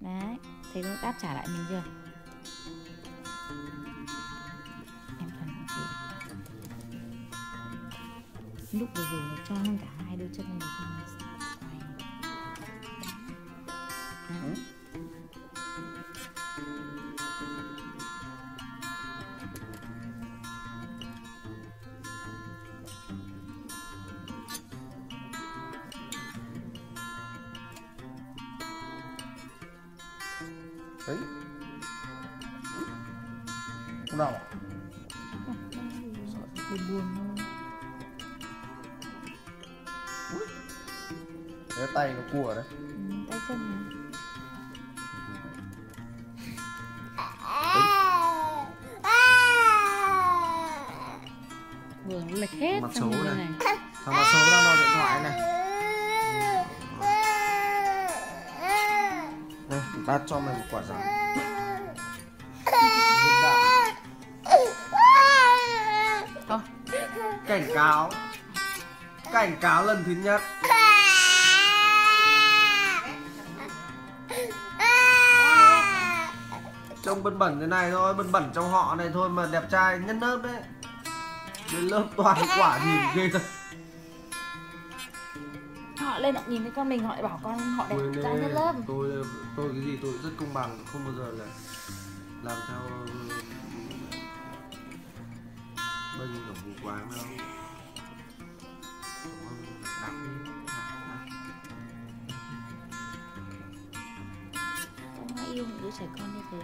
đấy thấy nó đáp trả lại mình chưa? Em thuần gì. Lúc vừa rồi nó cho luôn cả hai đôi chân này. Không Đấy. Không đau à? buồn buồn thôi Đấy, tay nó cua đấy ừ, tay chân này vừa nó lệch hết Mặt xấu này. này Thằng mặt xấu đang đòi điện thoại này Tát cho mày một quả rắn. Thôi. Cảnh cáo. Cảnh cáo lần thứ nhất. Trông bẩn bẩn thế này thôi, bẩn bẩn trong họ này thôi mà đẹp trai nhất lớp đấy. Đến lớp toàn quả nhìn ghê thật họ lên họ nhìn thấy con mình họ lại bảo con họ đẹp Ôi trai nhất lớp tôi tôi cái gì tôi rất công bằng không bao giờ là làm theo bên của vụ quán đâu Đặt đi, đặt, đặt. không ai yêu những đứa trẻ con như thế